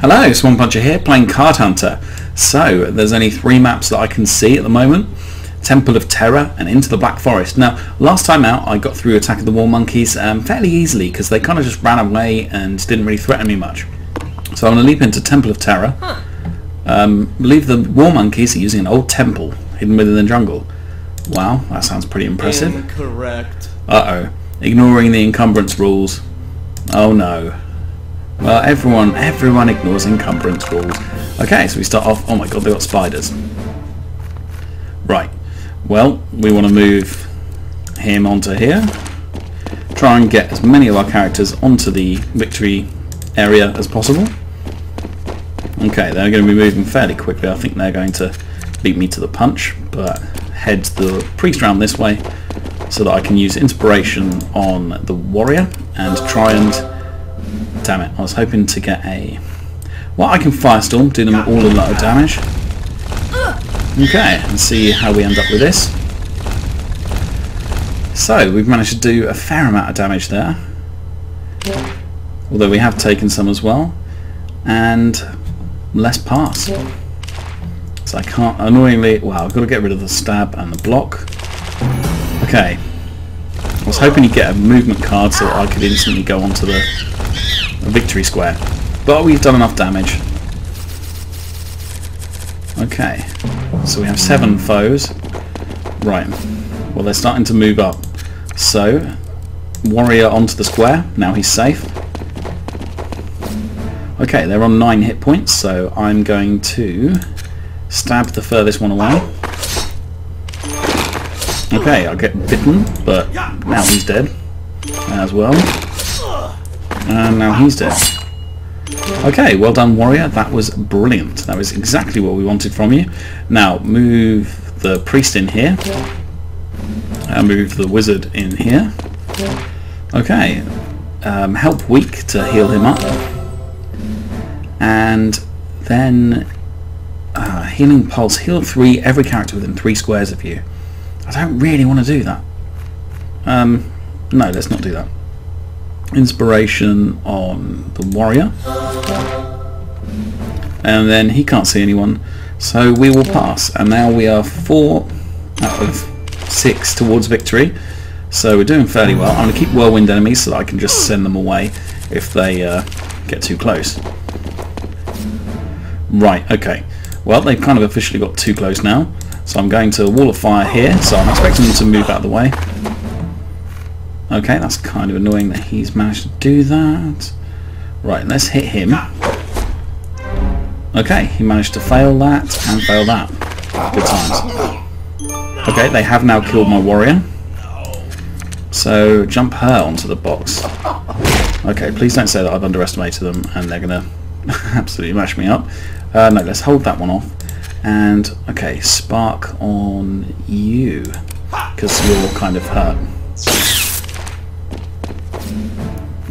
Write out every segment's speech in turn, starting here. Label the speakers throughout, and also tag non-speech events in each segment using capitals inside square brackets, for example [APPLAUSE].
Speaker 1: Hello, Swan Puncher here, playing Card Hunter. So, there's only three maps that I can see at the moment. Temple of Terror and Into the Black Forest. Now, last time out I got through Attack of the War Monkeys um, fairly easily because they kind of just ran away and didn't really threaten me much. So I'm going to leap into Temple of Terror. Um, believe the War Monkeys are using an old temple hidden within the jungle. Wow, that sounds pretty impressive.
Speaker 2: Incorrect.
Speaker 1: Uh-oh. Ignoring the encumbrance rules. Oh no. Well, everyone, everyone ignores encumbrance rules. Okay, so we start off. Oh my god, they've got spiders. Right. Well, we want to move him onto here. Try and get as many of our characters onto the victory area as possible. Okay, they're going to be moving fairly quickly. I think they're going to beat me to the punch, but head the priest round this way so that I can use inspiration on the warrior and try and Damn it, I was hoping to get a... Well, I can Firestorm, do them all a lot of damage. Okay, and see how we end up with this. So, we've managed to do a fair amount of damage there. Although we have taken some as well. And less pass. So I can't, annoyingly, well, I've got to get rid of the stab and the block. Okay. I was hoping you'd get a movement card so that I could instantly go onto the victory square. But we've done enough damage. Okay, so we have seven foes. Right, well they're starting to move up. So, warrior onto the square, now he's safe. Okay, they're on nine hit points, so I'm going to stab the furthest one away. Okay, I'll get bitten, but now he's dead as well. And now he's dead. Okay, well done warrior, that was brilliant. That was exactly what we wanted from you. Now move the priest in here. And move the wizard in here. Okay, um, help weak to heal him up. And then uh, healing pulse, heal three, every character within three squares of you. I don't really want to do that. Um, no, let's not do that. Inspiration on the warrior. And then he can't see anyone. So we will pass. And now we are four out of six towards victory. So we're doing fairly well. I'm going to keep whirlwind enemies so that I can just send them away if they uh, get too close. Right okay well they've kind of officially got too close now so I'm going to wall of fire here so I'm expecting them to move out of the way Okay, that's kind of annoying that he's managed to do that. Right, let's hit him. Okay, he managed to fail that and fail that. Good times. Okay, they have now killed my warrior. So jump her onto the box. Okay, please don't say that I've underestimated them and they're going [LAUGHS] to absolutely mash me up. Uh, no, let's hold that one off. And, okay, spark on you. Because you're kind of hurt.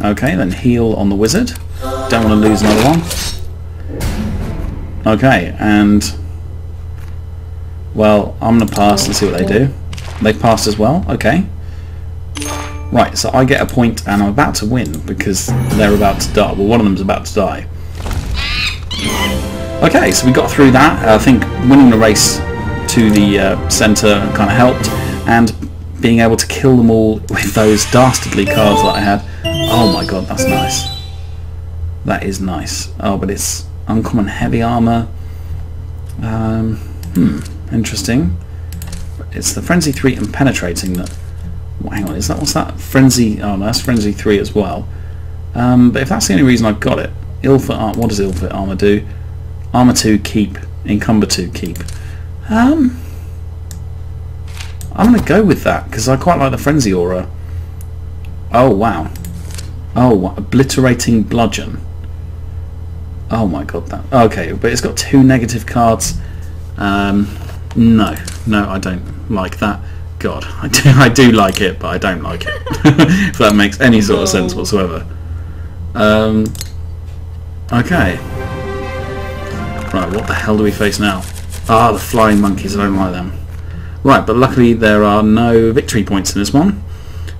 Speaker 1: Okay, then heal on the wizard. Don't want to lose another one. Okay, and... Well, I'm going to pass and see what they do. They passed as well, okay. Right, so I get a point and I'm about to win because they're about to die. Well, one of them's about to die. Okay, so we got through that. I think winning the race to the uh, centre kind of helped and being able to kill them all with those dastardly cards that I had Oh my god, that's nice. That is nice. Oh, but it's uncommon heavy armor. Um, hmm, interesting. It's the Frenzy 3 and Penetrating that... Well, hang on, is that, what's that? Frenzy... Oh, no, that's Frenzy 3 as well. Um, but if that's the only reason I've got it, Ill-Fit Armor... What does Ill-Fit Armor do? Armor 2, keep. Encumber 2, keep. Um... I'm going to go with that, because I quite like the Frenzy Aura. Oh, wow. Oh, obliterating bludgeon. Oh my god, that. Okay, but it's got two negative cards. Um, no, no, I don't like that. God, [LAUGHS] I do, I do like it, but I don't like it. [LAUGHS] if that makes any sort of sense whatsoever. Um, okay. Right, what the hell do we face now? Ah, the flying monkeys. I don't like them. Right, but luckily there are no victory points in this one,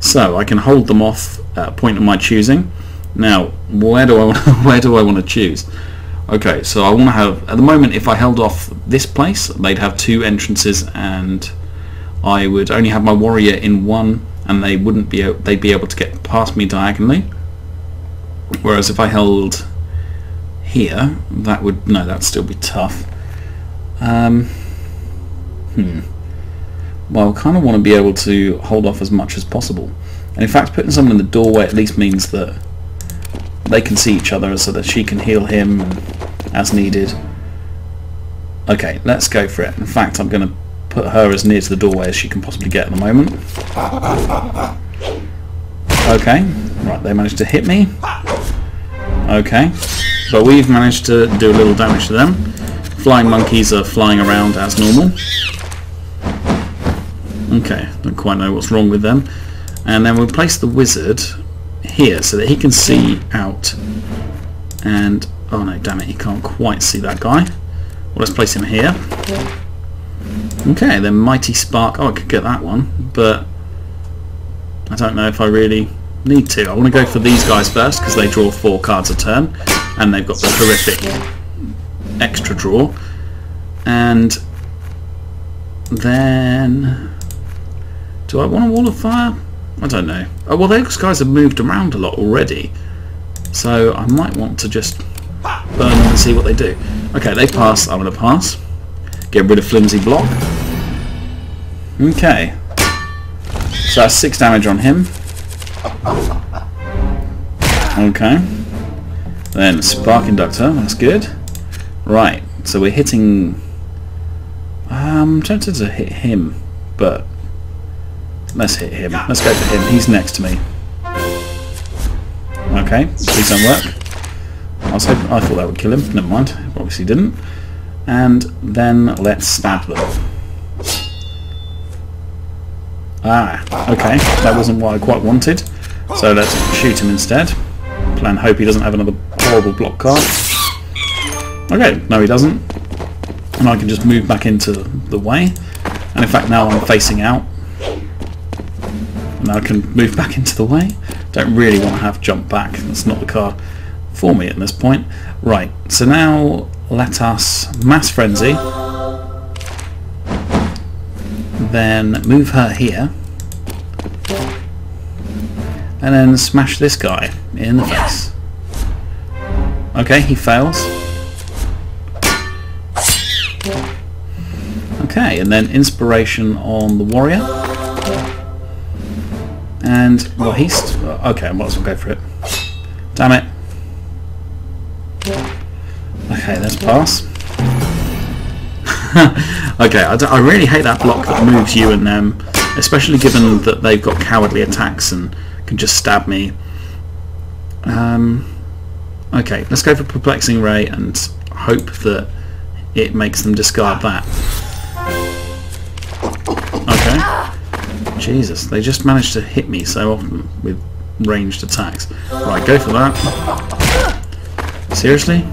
Speaker 1: so I can hold them off at a point of my choosing. Now, where do I want, [LAUGHS] where do I want to choose? Okay, so I want to have at the moment if I held off this place, they'd have two entrances, and I would only have my warrior in one, and they wouldn't be they'd be able to get past me diagonally. Whereas if I held here, that would no, that'd still be tough. Um, hmm. Well, I kind of want to be able to hold off as much as possible. And in fact, putting someone in the doorway at least means that they can see each other so that she can heal him as needed. Okay, let's go for it. In fact, I'm going to put her as near to the doorway as she can possibly get at the moment. [LAUGHS] Okay, right, they managed to hit me. Okay, but we've managed to do a little damage to them. Flying monkeys are flying around as normal. Okay, don't quite know what's wrong with them. And then we'll place the wizard here so that he can see out. And, oh no, damn it, he can't quite see that guy. Well, let's place him here. Okay, then Mighty Spark. Oh, I could get that one, but I don't know if I really need to. I want to go for these guys first because they draw four cards a turn and they've got the horrific extra draw. And then... Do I want a Wall of Fire? I don't know. Oh, well, those guys have moved around a lot already. So I might want to just burn them and see what they do. Okay, they pass. I'm going to pass. Get rid of Flimsy Block. Okay. So that's 6 damage on him. Okay. Then Spark Inductor. That's good. Right. So we're hitting... I'm tempted to hit him, but Let's hit him. Let's go for him. He's next to me. Okay, please don't work. I was hoping, I thought that would kill him. Never mind. Obviously didn't. And then let's stab them. Ah, okay. That wasn't what I quite wanted. So let's shoot him instead. Plan hope he doesn't have another horrible block card. Okay, no he doesn't. And I can just move back into the way. And in fact now I'm facing out and I can move back [LAUGHS] into the way. Don't really want to have jump back, that's not the card for me at this point. Right, so now let us Mass Frenzy, then move her here, and then smash this guy in the face. Okay, he fails. Okay, and then Inspiration on the Warrior. And, well, he's... Uh, okay, I might as well go for it. Damn it. Okay, let's pass. [LAUGHS] okay, I, I, really hate that block that moves you and them, especially given that they've got cowardly attacks and can just stab me. Um, okay, let's go for Perplexing Ray and hope that it makes them discard that. Okay. Jesus, they just managed to hit me so often with ranged attacks. Right, go for that. Seriously?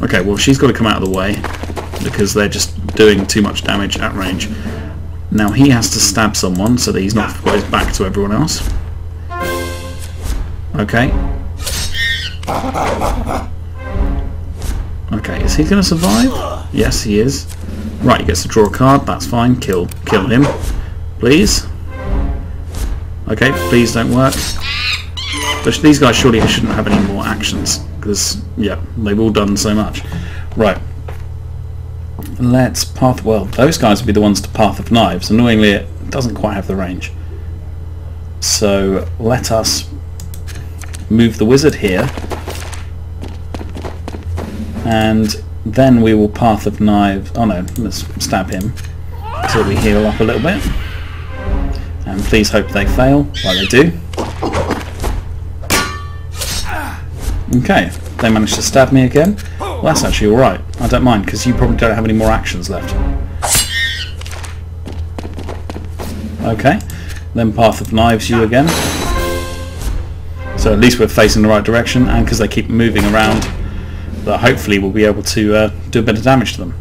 Speaker 1: Okay, well she's got to come out of the way because they're just doing too much damage at range. Now he has to stab someone so that he's not got his back to everyone else. Okay. Okay, is he going to survive? Yes, he is. Right, he gets to draw a card. That's fine. Kill, kill him. Please? Okay, please don't work. But these guys surely shouldn't have any more actions, because, yeah, they've all done so much. Right. Let's path... Well, those guys would be the ones to Path of Knives. Annoyingly, it doesn't quite have the range. So, let us move the wizard here. And then we will Path of Knives... Oh no, let's stab him. So we heal up a little bit and please hope they fail, like they do. Okay, they managed to stab me again. Well, that's actually alright. I don't mind, because you probably don't have any more actions left. Okay, then Path of Knives you again. So at least we're facing the right direction, and because they keep moving around, that hopefully we'll be able to uh, do a bit of damage to them.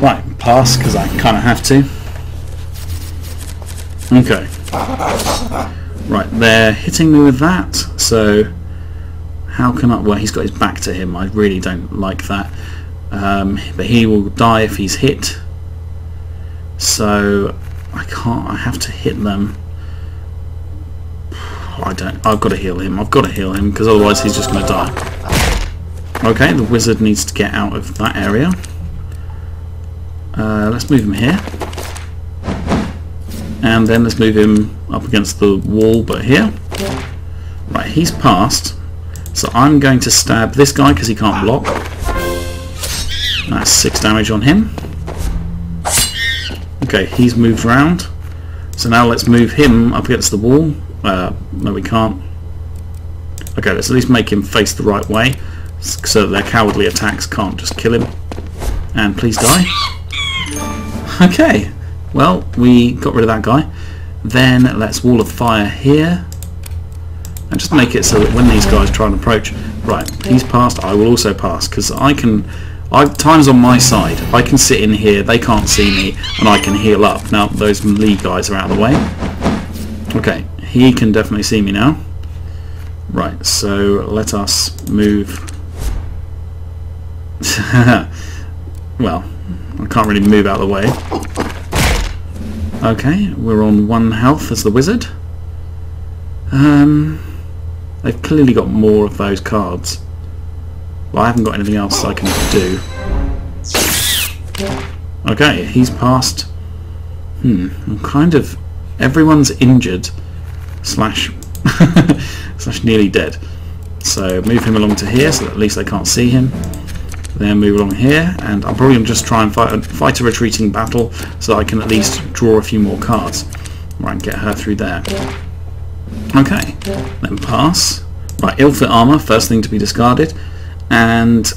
Speaker 1: Right, pass, because I kind of have to. Okay. Right, they're hitting me with that, so how can I... Well, he's got his back to him. I really don't like that. Um, but he will die if he's hit. So I can't... I have to hit them. I don't... I've got to heal him. I've got to heal him, because otherwise he's just going to die. Okay, the wizard needs to get out of that area. Uh, let's move him here. And then let's move him up against the wall, but here. Right, he's passed. So I'm going to stab this guy because he can't block. That's six damage on him. Okay, he's moved around. So now let's move him up against the wall. Uh, no, we can't. Okay, let's at least make him face the right way so that their cowardly attacks can't just kill him. And please die. Okay, well, we got rid of that guy. Then let's wall of fire here. And just make it so that when these guys try and approach, right, he's passed, I will also pass, because I can, I, time's on my side. I can sit in here, they can't see me, and I can heal up. Now, those Lee guys are out of the way. Okay, he can definitely see me now. Right, so let us move. [LAUGHS] well, I can't really move out of the way. Okay, we're on one health as the wizard. Um, they've clearly got more of those cards. Well, I haven't got anything else I can do. Okay, he's passed. Hmm, I'm kind of... Everyone's injured. Slash... [LAUGHS] slash nearly dead. So move him along to here so that at least they can't see him. Then move along here, and I'm probably going to just try and fight a, fight a retreating battle so I can at least draw a few more cards. Right, get her through there. Okay, then pass. Right, ill-fit armour, first thing to be discarded. And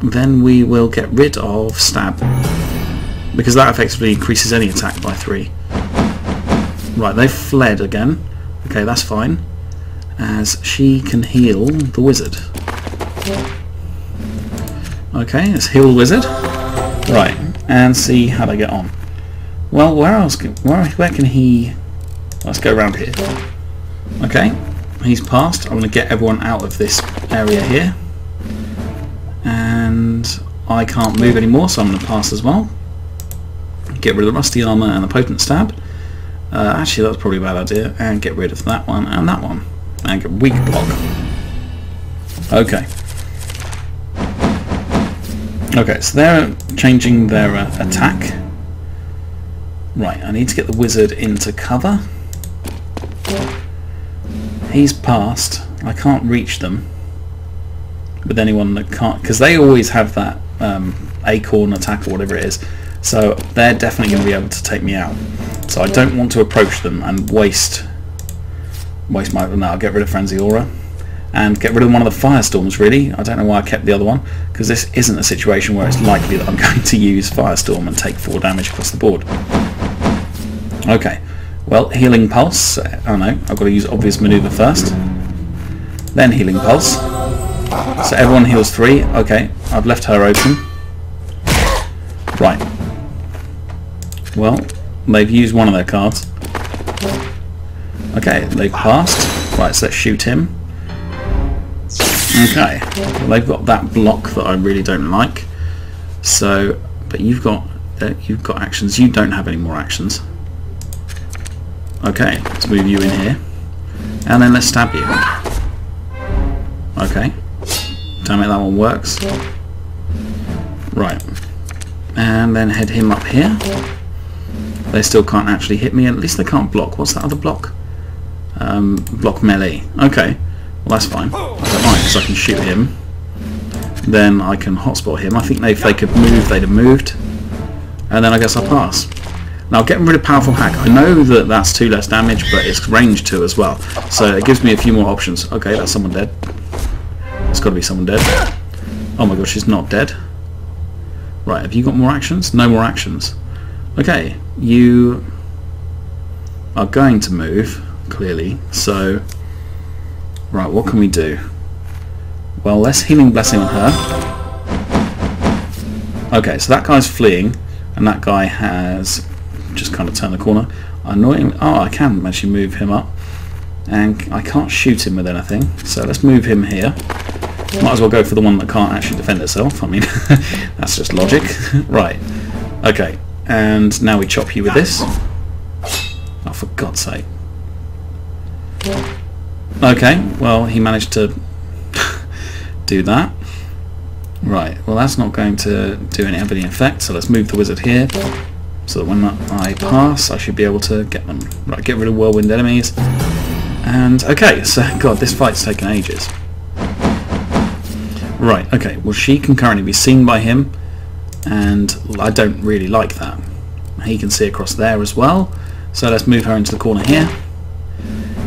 Speaker 1: then we will get rid of stab. Because that effectively increases any attack by 3. Right, they've fled again. Okay, that's fine. As she can heal the wizard. Okay, let's heal the wizard. Right, and see how they get on. Well, where else? Can, where, where can he... Let's go around here. Okay, he's passed. I'm going to get everyone out of this area here. And I can't move anymore, so I'm going to pass as well. Get rid of the rusty armour and the potent stab. Uh, actually, that's probably a bad idea. And get rid of that one and that one. And get weak block. Okay. Okay, so they're changing their uh, attack. Right, I need to get the wizard into cover. He's passed. I can't reach them with anyone that can't, because they always have that um, acorn attack or whatever it is. So they're definitely going to be able to take me out. So I don't want to approach them and waste waste my. No, I'll get rid of Frenzy Aura and get rid of one of the firestorms really. I don't know why I kept the other one because this isn't a situation where it's likely that I'm [LAUGHS] going to use firestorm and take 4 damage across the board. Okay, well healing pulse, I don't know, I've got to use obvious maneuver first. Then healing pulse. So everyone heals 3, okay, I've left her open. Right. Well, they've used one of their cards. Okay, they've passed. Right, so let's shoot him. Okay, well, they've got that block that I really don't like. So, but you've got uh, you've got actions. You don't have any more actions. Okay, let's move you in here, and then let's stab you. Okay, damn it, that one works. Right, and then head him up here. They still can't actually hit me. At least they can't block. What's that other block? Um, block melee. Okay. Well, that's fine. I don't mind because I can shoot him. Then I can hotspot him. I think if they could move, they'd have moved. And then I guess I'll pass. Now, getting rid of Powerful Hack. I know that that's 2 less damage, but it's range 2 as well. So it gives me a few more options. Okay, that's someone dead. It's got to be someone dead. Oh my gosh, she's not dead. Right, have you got more actions? No more actions. Okay, you are going to move, clearly. So Right, what can we do? Well, less healing blessing on her. Okay, so that guy's fleeing, and that guy has just kind of turn the corner. Annoying. Oh, I can actually move him up. And I can't shoot him with anything. So let's move him here. Might as well go for the one that can't actually defend itself. I mean, [LAUGHS] that's just logic. [LAUGHS] right. Okay. And now we chop you with this. Oh, for God's sake. Okay, well, he managed to [LAUGHS] do that. Right, well that's not going to do any have any effect, so let's move the wizard here. So that when I pass, I should be able to get them. Right, get rid of whirlwind enemies. And, okay, so, [LAUGHS] God, this fight's taken ages. Right, okay, well she can currently be seen by him, and I don't really like that. He can see across there as well, so let's move her into the corner here.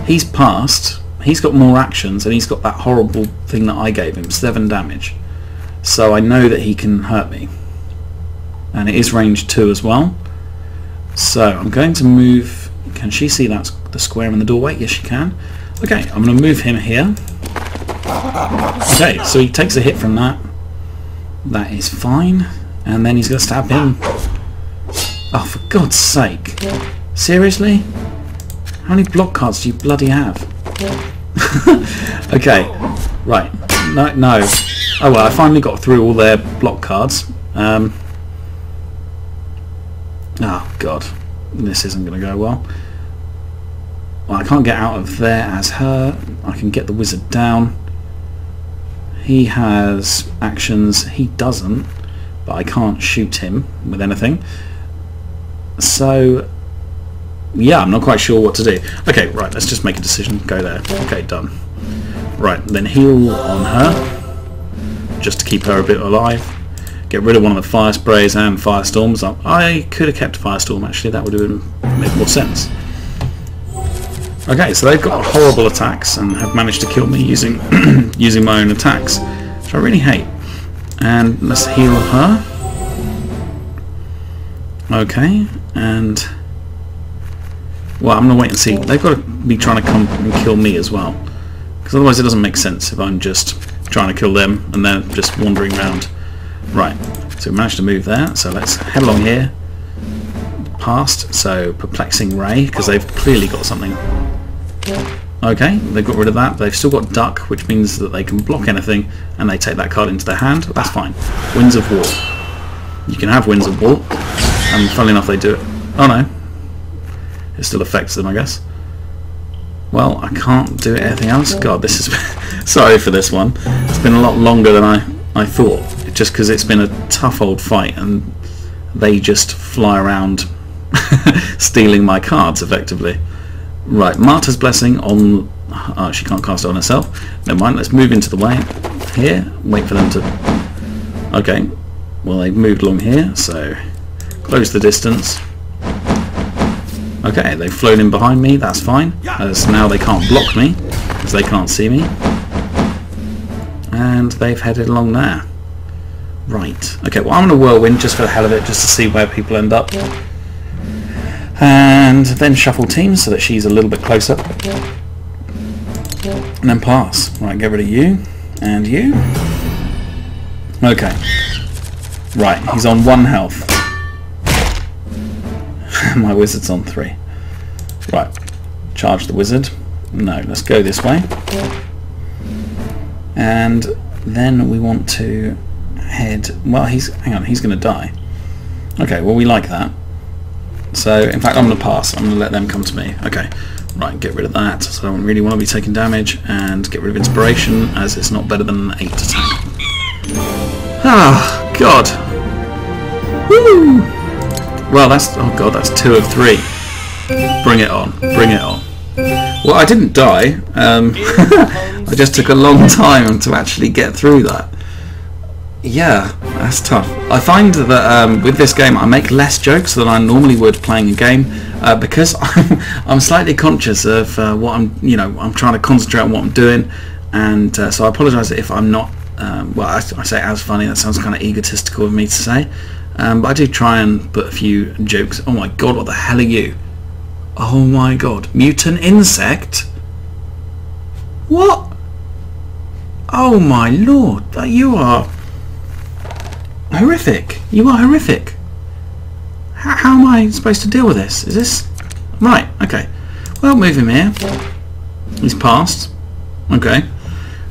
Speaker 1: He's passed, he's got more actions, and he's got that horrible thing that I gave him, 7 damage. So I know that he can hurt me. And it is range 2 as well. So I'm going to move... Can she see that the square in the doorway? Yes, she can. Okay, I'm going to move him here. Okay, so he takes a hit from that. That is fine. And then he's going to stab him. Oh, for God's sake. Seriously? How many block cards do you bloody have? [LAUGHS] okay, right. No, no. Oh well, I finally got through all their block cards. Um, oh God, this isn't going to go well. Well, I can't get out of there as her. I can get the wizard down. He has actions. He doesn't, but I can't shoot him with anything. So, yeah, I'm not quite sure what to do. Okay, right, let's just make a decision. Go there. Okay, done. Right, then heal on her, just to keep her a bit alive. Get rid of one of the fire sprays and firestorms. I could have kept firestorm actually, that would have made more sense. Okay, so they've got horrible attacks and have managed to kill me using [CLEARS THROAT] using my own attacks, which I really hate. And let's heal her. Okay, and well, I'm gonna wait and see. They've got to be trying to come and kill me as well because otherwise it doesn't make sense if I'm just trying to kill them and they're just wandering around. Right, so we managed to move there, so let's head along here. Past, so Perplexing Ray, because they've clearly got something. Okay, they've got rid of that. They've still got Duck, which means that they can block anything, and they take that card into their hand. That's fine. Winds of War. You can have Winds of War, and funnily enough they do it. Oh no. It still affects them, I guess. Well, I can't do anything else. God, this is... [LAUGHS] sorry for this one. It's been a lot longer than I, I thought. Just because it's been a tough old fight and they just fly around [LAUGHS] stealing my cards, effectively. Right, Martyr's Blessing on... Oh, she can't cast it on herself. Never mind, let's move into the way here. Wait for them to... Okay, well they've moved along here, so close the distance. Okay, they've flown in behind me, that's fine. As now they can't block me, because they can't see me. And they've headed along there. Right. Okay, well I'm going to whirlwind just for the hell of it, just to see where people end up. And then shuffle teams so that she's a little bit closer. And then pass. Right, get rid of you. And you. Okay. Right, he's on one health. [LAUGHS] My wizard's on three. Right. Charge the wizard. No, let's go this way. And then we want to head... Well, he's... Hang on, he's going to die. Okay, well, we like that. So, in fact, I'm going to pass. I'm going to let them come to me. Okay. Right, get rid of that. So I don't really want to be taking damage. And get rid of inspiration, as it's not better than an 8 attack. Ah, God. Woo! Well, that's... Oh god, that's two of three. Bring it on. Bring it on. Well, I didn't die. Um, [LAUGHS] I just took a long time to actually get through that. Yeah, that's tough. I find that um, with this game I make less jokes than I normally would playing a game uh, because [LAUGHS] I'm, I'm, slightly conscious of uh, what I'm, you know, I'm trying to concentrate on what I'm doing and uh, so I apologise if I'm not, um, well I, I say as funny, that sounds kind of egotistical of me to say, um, but I do try and put a few jokes. Oh my god, what the hell are you? Oh my god. Mutant insect? What? Oh my lord. that You are horrific. You are horrific. How, how am I supposed to deal with this? Is this... Right, okay. Well, move him here. He's passed. Okay.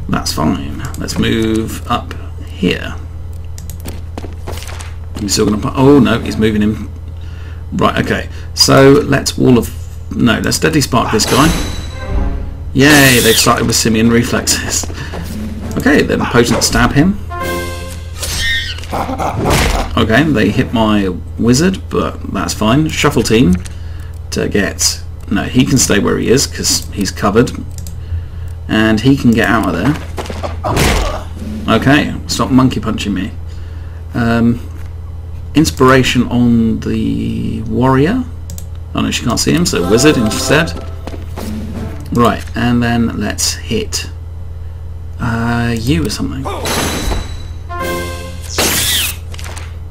Speaker 1: That's fine. Let's move up here. He's still going to... Oh, no, he's moving him. Right, okay. So, let's wall of... No, let's deadly spark this guy. Yay, they've started with simian reflexes. Okay, then potent stab him. [LAUGHS] Okay, they hit my wizard, but that's fine. Shuffle team to get... No, he can stay where he is because he's covered. And he can get out of there. Okay, stop monkey punching me. Um, inspiration on the warrior. Oh no, she can't see him, so wizard instead. Right, and then let's hit uh, you or something.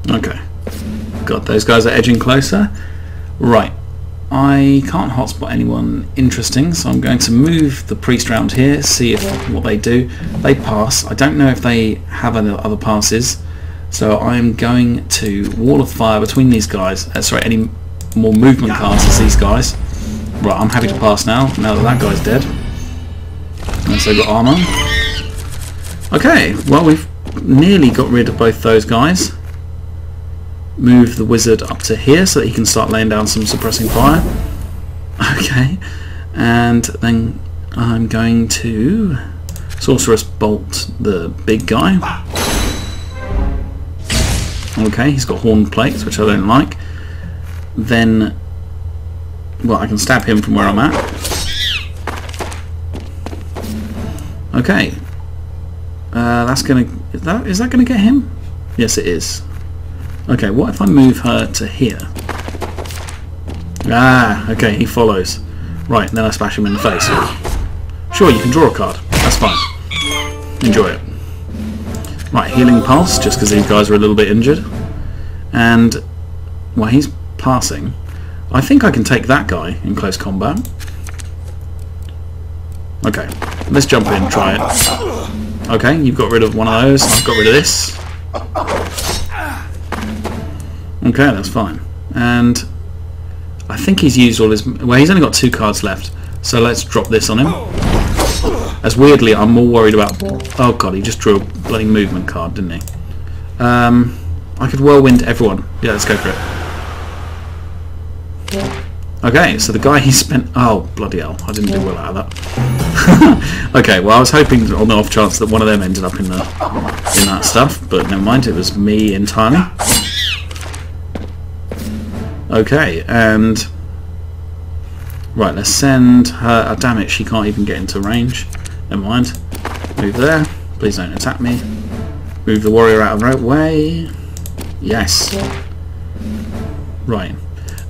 Speaker 1: Okay. God, those guys are edging closer. Right. I can't hotspot anyone interesting, so I'm going to move the priest around here, see if what they do. They pass. I don't know if they have any other passes, so I'm going to wall of fire between these guys. Uh, sorry, any more movement cards as these guys. Right, I'm happy to pass now, now that that guy's dead. And so got armor. Okay, well we've nearly got rid of both those guys move the wizard up to here so that he can start laying down some suppressing fire. Okay, and then I'm going to Sorcerous Bolt the big guy. Okay, he's got horn plates, which I don't like. Then, well, I can stab him from where I'm at. Okay, uh, that's gonna. Is that is that gonna get him? Yes, it is. Okay, what if I move her to here? Ah, okay, he follows. Right, then I smash him in the face. Sure, you can draw a card. That's fine. Enjoy it. Right, healing pulse, just because these guys are a little bit injured. And, well, he's passing. I think I can take that guy in close combat. Okay, let's jump in, and try it. Okay, you've got rid of one of those, I've got rid of this. Okay, that's fine. And I think he's used all his... Well, he's only got two cards left. So let's drop this on him. As weirdly, I'm more worried about... Oh god, he just drew a bloody movement card, didn't he? Um, I could whirlwind everyone. Yeah, let's go for it. Okay, so the guy he spent... Oh, bloody hell. I didn't do well out of that. [LAUGHS] okay, well, I was hoping on the off chance that one of them ended up in the in that stuff, but never mind, it was me entirely. Okay, and... Right, let's send her... Oh, damn it, she can't even get into range. Never mind. Move there. Please don't attack me. Move the warrior out of the way. Yes. Right.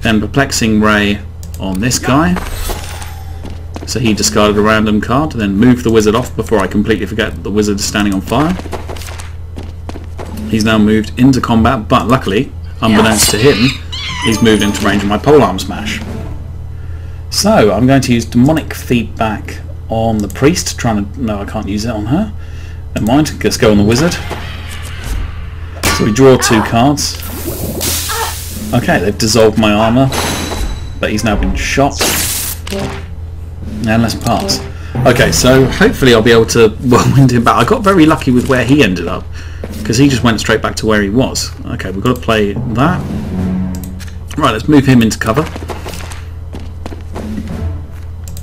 Speaker 1: Then Perplexing Ray on this guy. So he discarded a random card. Then move the wizard off before I completely forget that the wizard is standing on fire. He's now moved into combat, but luckily, unbeknownst to him, he's moved into range of my polearm smash. So I'm going to use demonic feedback on the priest, trying to no I can't use it on her. Never mind, let's go on the wizard. So we draw two cards. Okay, they've dissolved my armour, but he's now been shot. And let's pass. Okay, so hopefully I'll be able to [LAUGHS] whirlwind him back. I got very lucky with where he ended up, because he just went straight back to where he was. Okay, we've got to play that. Right, let's move him into cover.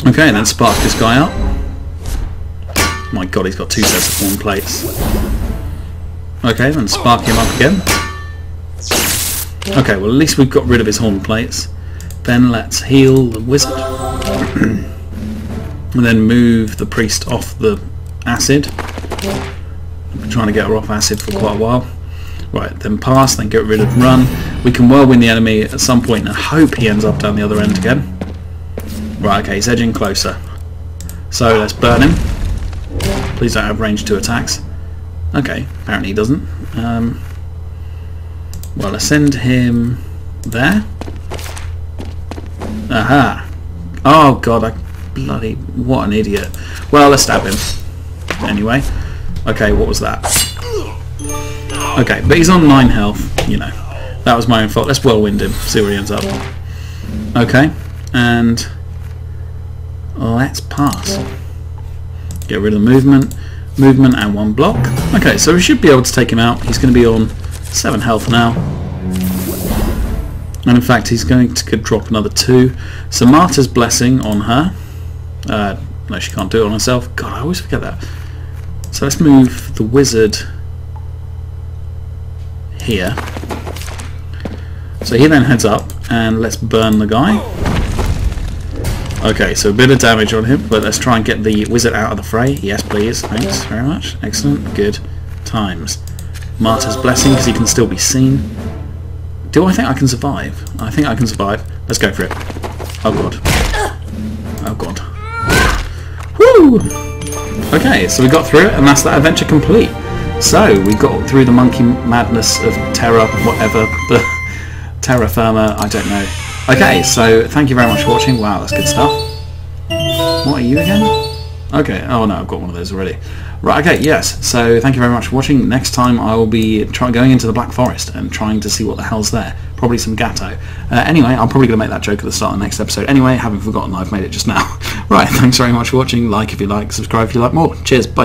Speaker 1: Okay, and then spark this guy up. My god, he's got two sets of horn plates. Okay, then spark him up again. Okay, well at least we've got rid of his horn plates. Then let's heal the wizard. [CLEARS THROAT] and then move the priest off the acid. I've been trying to get her off acid for quite a while. Right, then pass, then get rid of run. We can whirlwind the enemy at some point and hope he ends up down the other end again. Right, okay, he's edging closer. So let's burn him. Please don't have range to attacks. Okay, apparently he doesn't. Um, well, let's send him there. Aha! Oh god, I bloody what an idiot. Well, let's stab him. Anyway. Okay, what was that? Okay, but he's on 9 health, you know. That was my own fault. Let's whirlwind him, see where he ends up. Okay. and let's pass. Get rid of the movement, movement and one block. Okay, so we should be able to take him out. He's going to be on 7 health now. And in fact he's going to drop another 2. So Martyr's Blessing on her. Uh, no, she can't do it on herself. God, I always forget that. So let's move the wizard here. So he then heads up and let's burn the guy. Okay, so a bit of damage on him, but let's try and get the wizard out of the fray. Yes, please. Thanks very much. Excellent. Good times. Martyr's Blessing, because he can still be seen. Do I think I can survive? I think I can survive. Let's go for it. Oh god. Oh god. Woo! Okay, so we got through it, and that's that adventure complete. So, we got through the monkey madness of terror, whatever, [LAUGHS] the terra firma, I don't know. Okay, so thank you very much for watching. Wow, that's good stuff. What are you again? Okay, oh no, I've got one of those already. Right, okay, yes, so thank you very much for watching. Next time I will be going into the Black Forest and trying to see what the hell's there. Probably some gateau. Uh, anyway, I'm probably going to make that joke at the start of the next episode. Anyway, having forgotten I've made it just now. [LAUGHS] right, thanks very much for watching. Like if you like, subscribe if you like more. Cheers, bye.